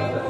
Thank you.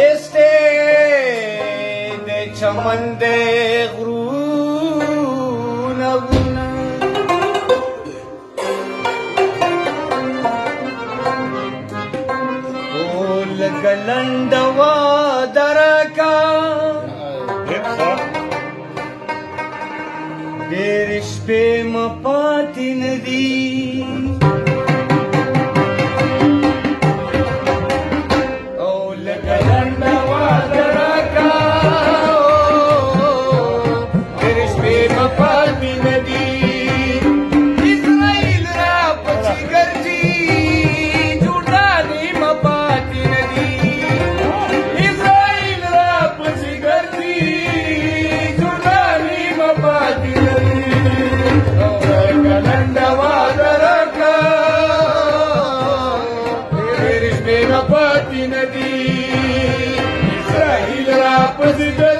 خایسته د چمن د غرونه غرونه ټول ګلند وا درکا ډېر شپې م پاتې ندي نبي إسرائيل را پزدل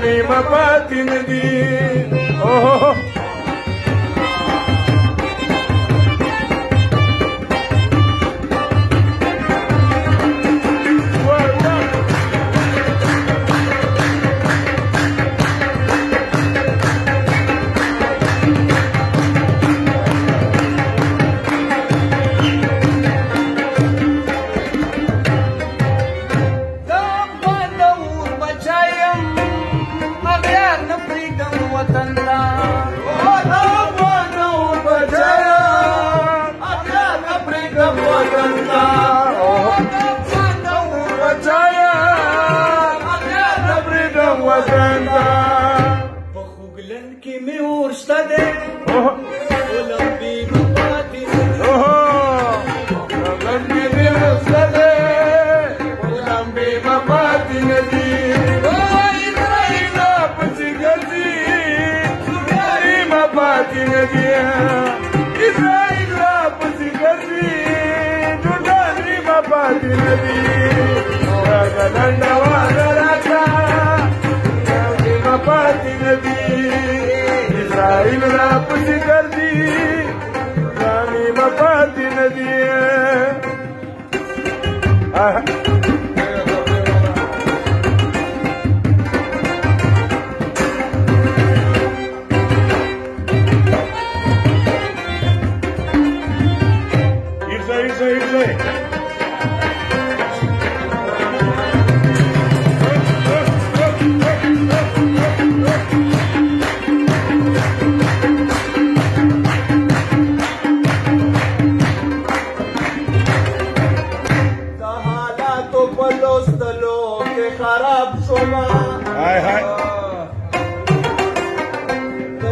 nema patine di kimi uğursta de Ulan bir mutadis Ulan kimi uğursta de Ulan bir mutadis Danda wala पुली गर्दी बाबा जी नदी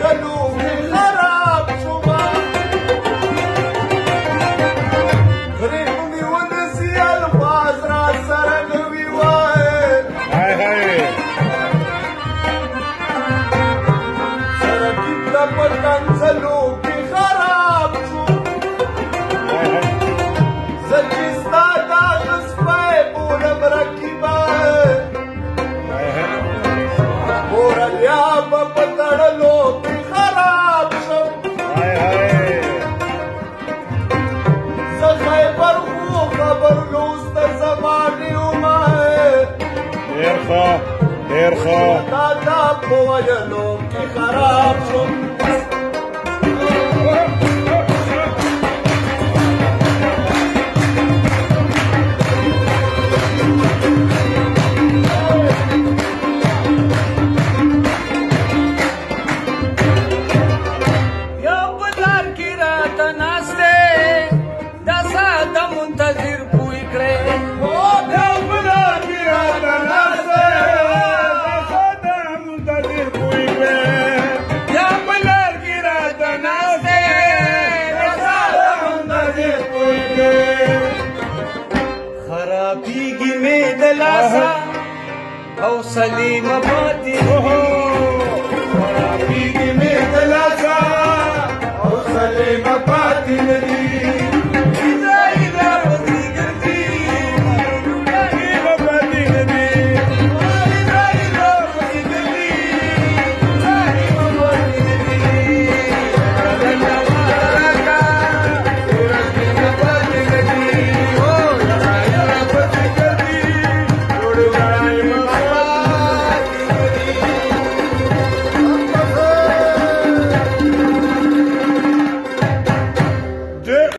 Para allá, para خراب دا دا په وجلو کې خراب شو او سليم بادي